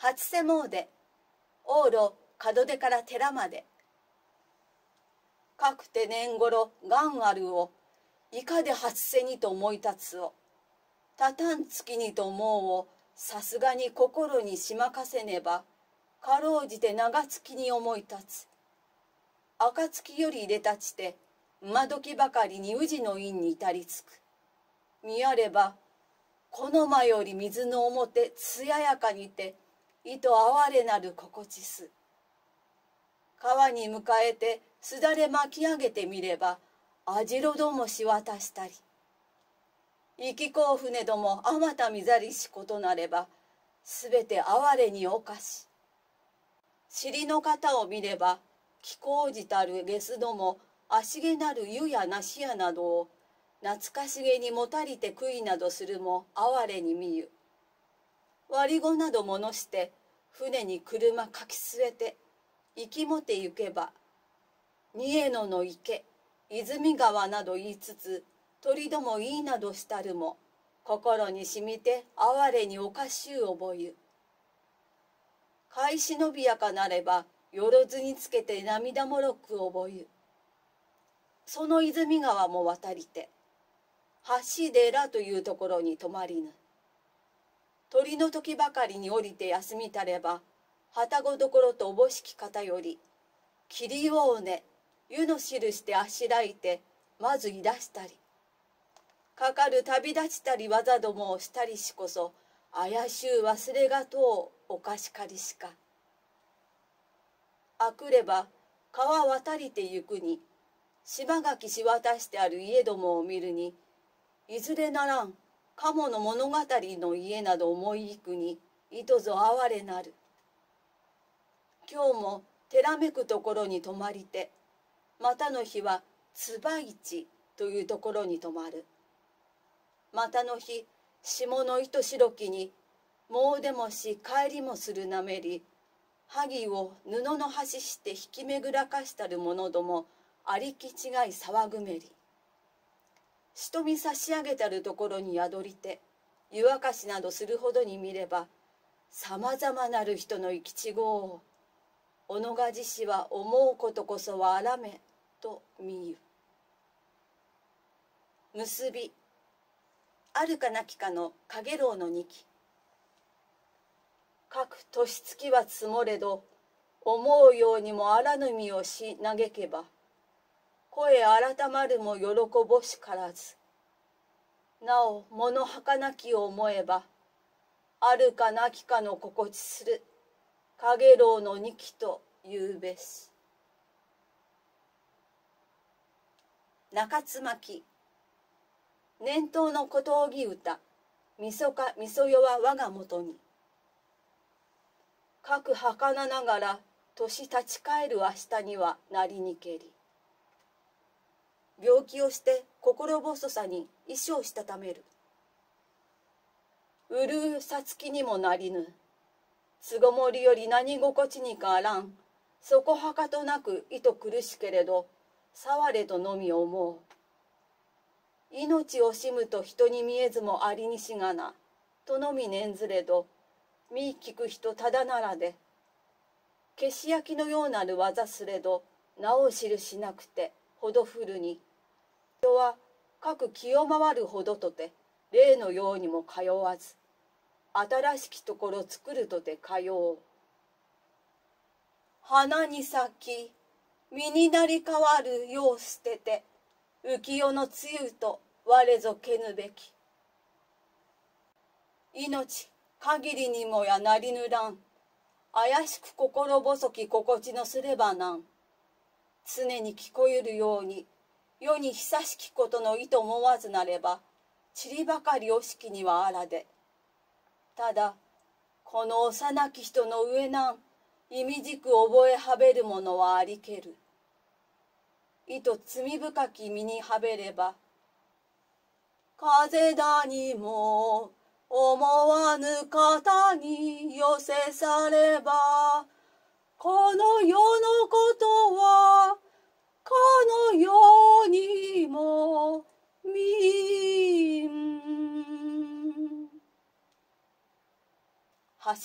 初瀬詣往路門出から寺まで。かくて年頃がんあるをいかで初瀬にと思い立つを。たたん月にと思うをさすがに心にしまかせねばかろうじて長月に思い立つ。暁より入れ立ちて馬時ばかりに宇治の院に至りつく。見やればこの間より水の表艶やかにて糸哀れなる心地す。川に迎えてすだれ巻き上げてみれば網代どもし渡したり。行きこう船どもあまたみざりしことなればすべて哀れにおかし。尻の方を見れば気候じたるゲスども足毛なる湯や梨やなどを懐かしげにもたりて食いなどするも哀れに見ゆ。割り子などものして船に車かき据えて行きもて行けば三重野の池泉川など言いつつ鳥どもいいなどしたるも心にしみて哀れにおかしゅう覚ゆ返しのびやかなればよろずにつけて涙もろく覚ゆその泉川も渡りて橋寺というところに泊まりぬ。鳥の時ばかりに降りて休みたれば旅籠どころとおぼしき方より霧をね湯の汁してあしらいてまずいだしたり。かかる旅立ちたり技どもをしたりしこそ怪しゅう忘れがとうおかしかりしか。あくれば川渡りてゆくに柴垣し渡してある家どもを見るにいずれならん鴨の物語の家など思いいくにいとぞ哀れなる。今日も寺めくところに泊まりてまたの日は椿市というところに泊まる。またの日下の糸白きにもうでもし帰りもするなめり萩を布の端して引きめぐらかしたる者どもありき違い騒ぐめり。しとみ差し上げたるところに宿りて湯沸かしなどするほどに見ればさまざまなる人の行き違を小野賀寺氏は思うことこそはあらめと見ゆ。結びあるかなきかの陽炎の二期。各年月は積もれど思うようにもあらぬ身をし嘆けば声改まるも喜ぼしからず。なお物儚きを思えばあるかなきかの心地する陽炎の二期と言うべし中津巻。年頭の小峠歌みそかみそよは我がもとに。各儚ながら年立ち返る明日にはなりにけり。病気をして心細さに衣装したためる。うるうさつきにもなりぬ。つごもりより何心地にかあらん。そこはかとなく意図苦しけれど触れとのみ思う。命惜しむと人に見えずもありにしがな。とのみ念ずれど見聞く人ただならで。消し焼きのようなる技すれど名を知るしなくてほどふるに。人は各気を回るほどとて例のようにも通わず新しきところ作るとてかよう。花に咲き実になり変わるよう捨てて浮世の露と我ぞけぬべき。命限りにもやなりぬらん怪しく心細き心地のすればなん。常に聞こえるように世に久しきことの意と思わずなればちりばかり惜しきにはあらでただこの幼き人の上なん意味じく覚えはべるものはありける。意と罪深き身にはべれば、風だにも思わぬ方に寄せされば、この世のことは、この世にもみん。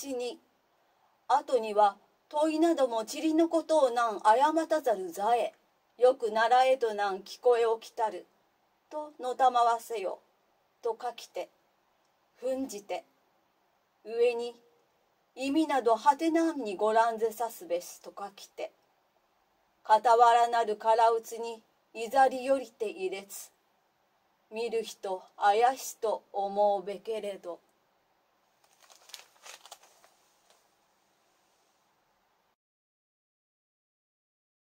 橋に後には問いなども塵のことをなん誤たざる座へよく習えとなん聞こえをきたるとのたまわせよと書きて踏んじて上に意味など果てなんにご覧ぜさすべしと書きて傍らなる空打つにいざりよりて入れつ見る人あやしと思うべけれど。